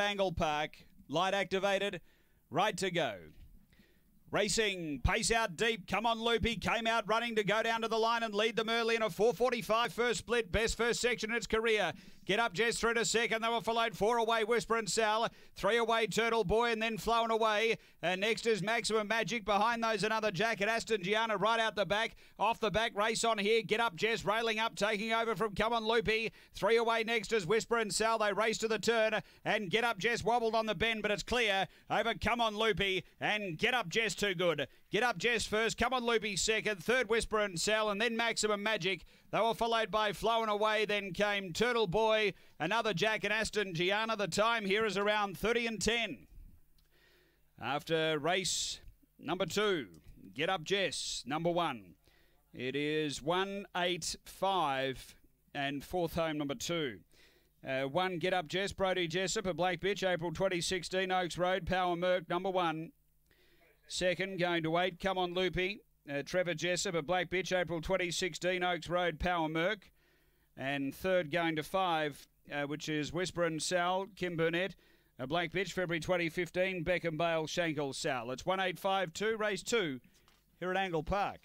Angle Park. Light activated. Right to go. Racing, pace out deep. Come on, Loopy. Came out running to go down to the line and lead them early in a 445 first split. Best first section in its career. Get up Jess through to second. They were followed four away, Whisper and Sal. Three away, Turtle Boy, and then flowing away. And next is Maximum Magic. Behind those, another Jacket Aston Gianna right out the back. Off the back, race on here. Get up Jess, railing up, taking over from Come on Loopy. Three away next is Whisper and Sal. They race to the turn. And Get up Jess wobbled on the bend, but it's clear. Over Come on Loopy. And Get up Jess too good. Get up Jess first. Come on Loopy second. Third Whisper and Sal. And then Maximum Magic. They were followed by Flowing Away. Then came Turtle Boy, another Jack and Aston Gianna. The time here is around 30 and 10. After race number two, Get Up Jess, number one. It is 185 and fourth home number two. Uh, one Get Up Jess, Brody Jessup, a black bitch, April 2016, Oaks Road, Power Merc, number one. Second, going to eight, Come On Loopy, uh, Trevor Jessup, a black bitch, April 2016, Oaks Road, Power Merc. And third, going to five, uh, which is Whisper and Sal, Kim Burnett, a black bitch, February 2015, Beckham Bale, Shankill Sal. It's 1852, race two here at Angle Park.